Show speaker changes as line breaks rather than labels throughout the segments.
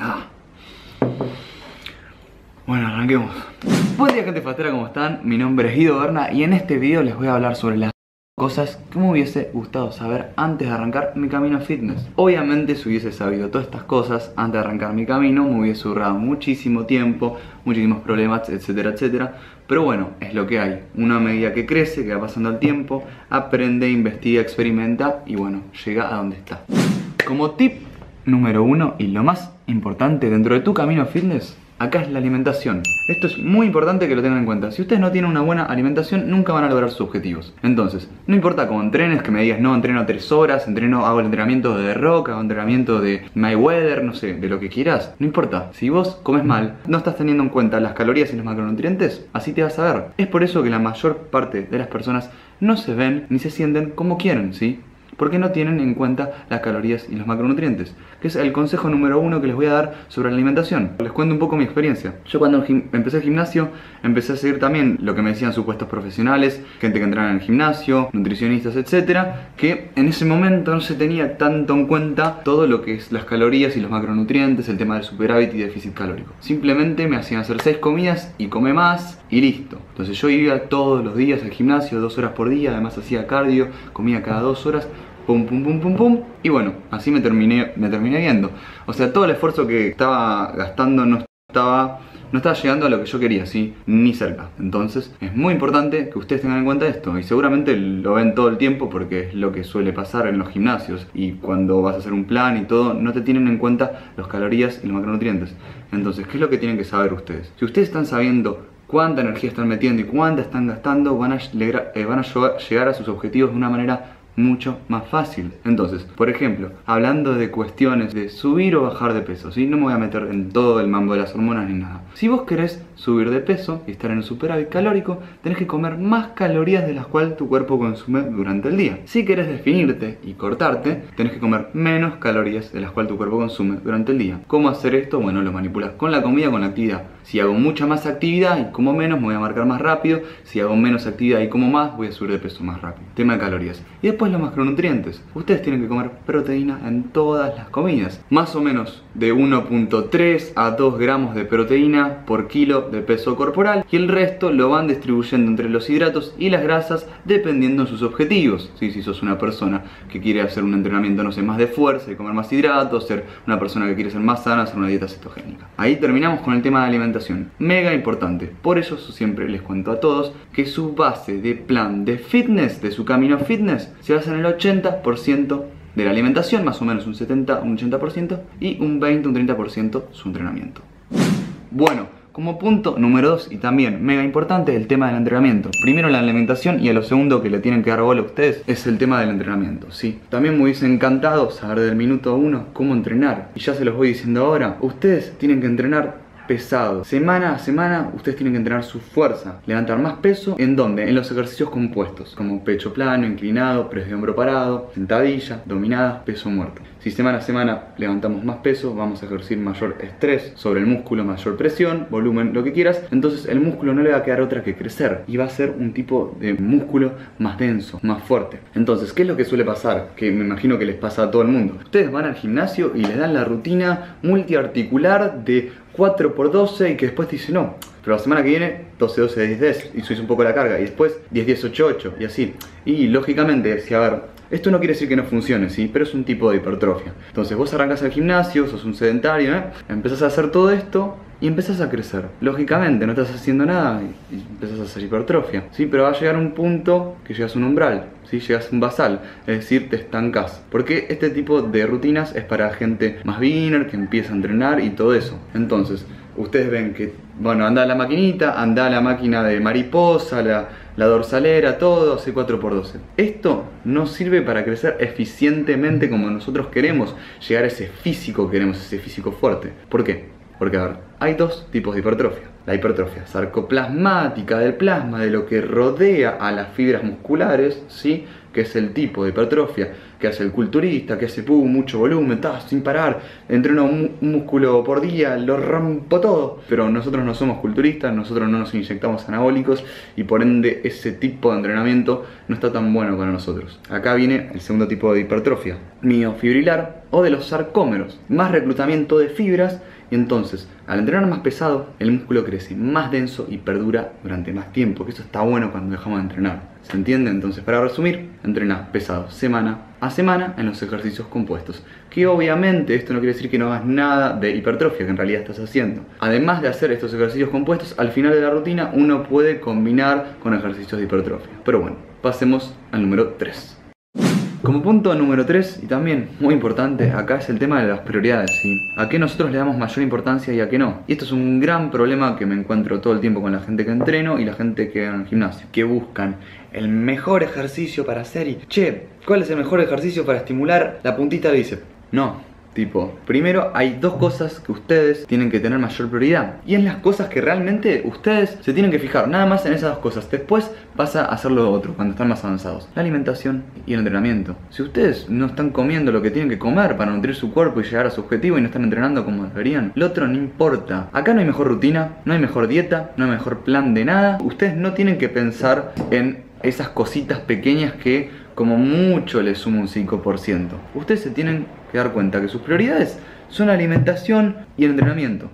Ah. Bueno, arranquemos. Buen día gente fastera, ¿cómo están? Mi nombre es Guido Berna y en este video les voy a hablar sobre las cosas que me hubiese gustado saber antes de arrancar mi camino fitness. Obviamente si hubiese sabido todas estas cosas antes de arrancar mi camino me hubiese ahorrado muchísimo tiempo, muchísimos problemas, etcétera, etcétera. Pero bueno, es lo que hay. Una medida que crece, que va pasando el tiempo, aprende, investiga, experimenta y bueno, llega a donde está. Como tip número uno y lo más importante dentro de tu camino fitness Acá es la alimentación. Esto es muy importante que lo tengan en cuenta. Si ustedes no tienen una buena alimentación, nunca van a lograr sus objetivos. Entonces, no importa cómo entrenes, que me digas, no, entreno tres horas, entreno, hago el entrenamiento de Rock, hago entrenamiento de Mayweather, no sé, de lo que quieras. No importa. Si vos comes mal, no estás teniendo en cuenta las calorías y los macronutrientes, así te vas a ver. Es por eso que la mayor parte de las personas no se ven ni se sienten como quieren, ¿sí? Porque no tienen en cuenta las calorías y los macronutrientes, que es el consejo número uno que les voy a dar sobre la alimentación. Les cuento un poco mi experiencia. Yo cuando empecé el gimnasio, empecé a seguir también lo que me decían supuestos profesionales, gente que entraba en el gimnasio, nutricionistas, etcétera, que en ese momento no se tenía tanto en cuenta todo lo que es las calorías y los macronutrientes, el tema del superávit y déficit calórico. Simplemente me hacían hacer seis comidas y come más y listo. Entonces yo iba todos los días al gimnasio, dos horas por día, además hacía cardio, comía cada dos horas pum, pum, pum, pum, pum. Y bueno, así me terminé, me terminé viendo. O sea, todo el esfuerzo que estaba gastando no estaba, no estaba llegando a lo que yo quería, ¿sí? Ni cerca. Entonces, es muy importante que ustedes tengan en cuenta esto. Y seguramente lo ven todo el tiempo porque es lo que suele pasar en los gimnasios. Y cuando vas a hacer un plan y todo, no te tienen en cuenta los calorías y los macronutrientes. Entonces, ¿qué es lo que tienen que saber ustedes? Si ustedes están sabiendo cuánta energía están metiendo y cuánta están gastando, van a, eh, llegar a sus objetivos de una manera mucho más fácil. Entonces, por ejemplo, hablando de cuestiones de subir o bajar de peso, ¿sí? no me voy a meter en todo el mambo de las hormonas ni nada. Si vos querés subir de peso y estar en el superávit calórico, tenés que comer más calorías de las cuales tu cuerpo consume durante el día. Si querés definirte y cortarte, tenés que comer menos calorías de las cuales tu cuerpo consume durante el día. ¿Cómo hacer esto? Bueno, lo manipulas con la comida, con la actividad. Si hago mucha más actividad y como menos, me voy a marcar más rápido. Si hago menos actividad y como más, voy a subir de peso más rápido. Tema de calorías. Y después los macronutrientes. Ustedes tienen que comer proteína en todas las comidas. Más o menos de 1.3 a 2 gramos de proteína por kilo de peso corporal. Y el resto lo van distribuyendo entre los hidratos y las grasas dependiendo de sus objetivos. Si, si sos una persona que quiere hacer un entrenamiento, no sé, más de fuerza y comer más hidratos, ser una persona que quiere ser más sana, hacer una dieta cetogénica. Ahí terminamos con el tema de alimentación Mega importante. Por eso siempre les cuento a todos que su base de plan de fitness, de su camino fitness, se basa en el 80% de la alimentación, más o menos un 70, un 80% y un 20, un 30% su entrenamiento. Bueno, como punto número 2 y también mega importante el tema del entrenamiento. Primero la alimentación y a lo segundo que le tienen que dar bola a ustedes es el tema del entrenamiento, ¿sí? También me hubiese encantado saber del minuto 1 cómo entrenar. Y ya se los voy diciendo ahora, ustedes tienen que entrenar pesado. Semana a semana ustedes tienen que entrenar su fuerza, levantar más peso. ¿En dónde? En los ejercicios compuestos, como pecho plano, inclinado, press de hombro parado, sentadilla, dominada, peso muerto. Si semana a semana levantamos más peso, vamos a ejercer mayor estrés sobre el músculo, mayor presión, volumen, lo que quieras. Entonces el músculo no le va a quedar otra que crecer y va a ser un tipo de músculo más denso, más fuerte. Entonces, ¿qué es lo que suele pasar? Que me imagino que les pasa a todo el mundo. Ustedes van al gimnasio y les dan la rutina multiarticular de 4x12 y que después te dicen no. Pero la semana que viene 12, 12, 10, 10 y subís un poco la carga y después 10, 10, 8, 8 y así. Y lógicamente, si a ver, esto no quiere decir que no funcione, ¿sí? Pero es un tipo de hipertrofia. Entonces vos arrancas al gimnasio, sos un sedentario, ¿eh? empezás a hacer todo esto y empezás a crecer. Lógicamente, no estás haciendo nada y, empezás a hacer hipertrofia, ¿sí? Pero va a llegar un punto que llegas a un umbral, ¿sí? Llegas a un basal, es decir, te estancás. Porque este tipo de rutinas es para gente más beginner, que empieza a entrenar y todo eso. Entonces, ustedes ven que, bueno, anda la maquinita, anda la máquina de mariposa, la, la dorsalera, todo, hace 4x12. Esto no sirve para crecer eficientemente como nosotros queremos, llegar a ese físico que queremos, ese físico fuerte. ¿Por qué? Porque, a ver, hay dos tipos de hipertrofia. La hipertrofia sarcoplasmática del plasma, de lo que rodea a las fibras musculares, ¿sí? Que es el tipo de hipertrofia que hace el culturista, que hace pum, mucho volumen, ta, sin parar, entreno un, músculo por día, lo rompo todo. Pero nosotros no somos culturistas, nosotros no nos inyectamos anabólicos y por ende ese tipo de entrenamiento no está tan bueno para nosotros. Acá viene el segundo tipo de hipertrofia, miofibrilar o de los sarcómeros, más reclutamiento de fibras entonces, al entrenar más pesado, el músculo crece más denso y perdura durante más tiempo, que eso está bueno cuando dejamos de entrenar. ¿Se entiende? Entonces, para resumir, entrenas pesado semana a semana en los ejercicios compuestos. Que obviamente esto no quiere decir que no hagas nada de hipertrofia, que en realidad estás haciendo. Además de hacer estos ejercicios compuestos, al final de la rutina uno puede combinar con ejercicios de hipertrofia. Pero bueno, pasemos al número 3. Como punto número 3, y también muy importante, acá es el tema de las prioridades, ¿sí? A qué nosotros le damos mayor importancia y a qué no. Y esto es un gran problema que me encuentro todo el tiempo con la gente que entreno y la gente que va el gimnasio. Que buscan el mejor ejercicio para hacer y, che, ¿cuál es el mejor ejercicio para estimular la puntita del bíceps? No, Tipo, primero hay dos cosas que ustedes tienen que tener mayor prioridad. Y en las cosas que realmente ustedes se tienen que fijar. Nada más en esas dos cosas. Después pasa a hacer lo otro cuando están más avanzados. La alimentación y el entrenamiento. Si ustedes no están comiendo lo que tienen que comer para nutrir su cuerpo y llegar a su objetivo y no están entrenando como deberían, lo otro no importa. Acá no hay mejor rutina, no hay mejor dieta, no hay mejor plan de nada. Ustedes no tienen que pensar en esas cositas pequeñas que como mucho les suma un 5%. Ustedes se tienen que dar cuenta que sus prioridades son la alimentación y el entrenamiento.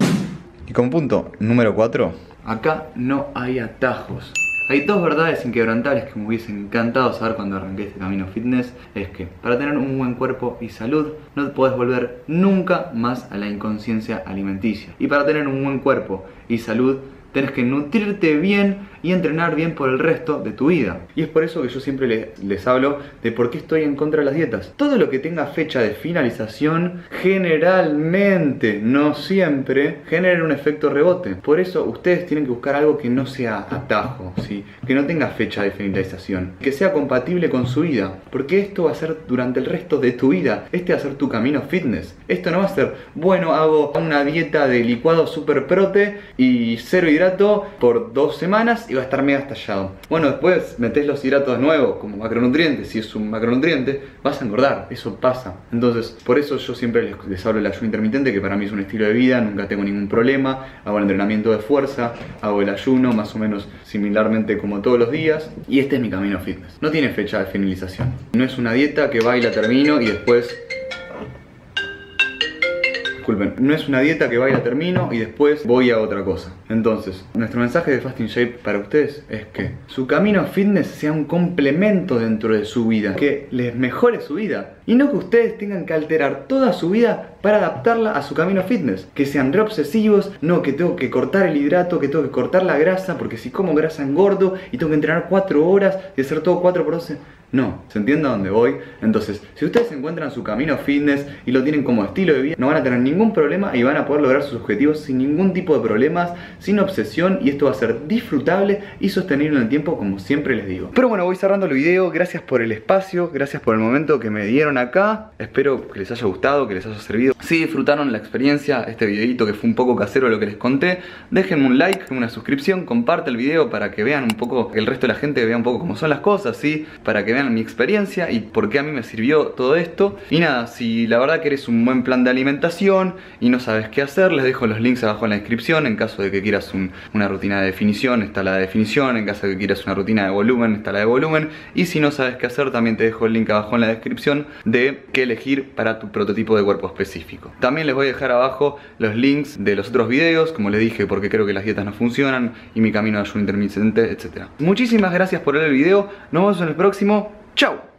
Y como punto número 4, acá no hay atajos. Hay dos verdades inquebrantables que me hubiese encantado saber cuando arranqué este camino fitness. Es que para tener un buen cuerpo y salud no te puedes volver nunca más a la inconsciencia alimenticia. Y para tener un buen cuerpo y salud tenés que nutrirte bien y entrenar bien por el resto de tu vida. Y es por eso que yo siempre les, hablo de por qué estoy en contra de las dietas. Todo lo que tenga fecha de finalización, generalmente, no siempre, genera un efecto rebote. Por eso ustedes tienen que buscar algo que no sea atajo, ¿sí? que no tenga fecha de finalización, que sea compatible con su vida. Porque esto va a ser durante el resto de tu vida. Este va a ser tu camino fitness. Esto no va a ser, bueno, hago una dieta de licuado super prote y cero hidrato por dos semanas y va a estar medio estallado. Bueno, después metes los hidratos nuevos como macronutrientes, si es un macronutriente, vas a engordar, eso pasa. Entonces, por eso yo siempre les, les hablo del ayuno intermitente, que para mí es un estilo de vida, nunca tengo ningún problema, hago el entrenamiento de fuerza, hago el ayuno más o menos similarmente como todos los días, y este es mi camino fitness. No tiene fecha de finalización. No es una dieta que va y la termino y después no es una dieta que va y la termino y después voy a otra cosa. Entonces, nuestro mensaje de Fasting Shape para ustedes es que su camino fitness sea un complemento dentro de su vida, que les mejore su vida y no que ustedes tengan que alterar toda su vida para adaptarla a su camino fitness, que sean re obsesivos, no que tengo que cortar el hidrato, que tengo que cortar la grasa, porque si como grasa engordo y tengo que entrenar 4 horas y hacer todo 4 por 12, no, ¿se entiende a dónde voy? Entonces, si ustedes encuentran su camino fitness y lo tienen como estilo de vida, no van a tener ningún problema y van a poder lograr sus objetivos sin ningún tipo de problemas, sin obsesión y esto va a ser disfrutable y sostenible en el tiempo como siempre les digo. Pero bueno, voy cerrando el video, gracias por el espacio, gracias por el momento que me dieron acá, espero que les haya gustado, que les haya servido. Si disfrutaron la experiencia, este videito que fue un poco casero lo que les conté, déjenme un like, una suscripción, comparte el video para que vean un poco, que el resto de la gente vea un poco cómo son las cosas, ¿sí? Para que vean mi experiencia y por qué a mí me sirvió todo esto. Y nada, si la verdad que eres un buen plan de alimentación y no sabes qué hacer, les dejo los links abajo en la descripción. En caso de que quieras una rutina de definición, está la de definición. En caso de que quieras una rutina de volumen, está la de volumen. Y si no sabes qué hacer, también te dejo el link abajo en la descripción de qué elegir para tu prototipo de cuerpo específico. También les voy a dejar abajo los links de los otros videos, como les dije, porque creo que las dietas no funcionan y mi camino de ayuno intermitente, etc. Muchísimas gracias por el video. Nos vemos en el próximo. Ciao.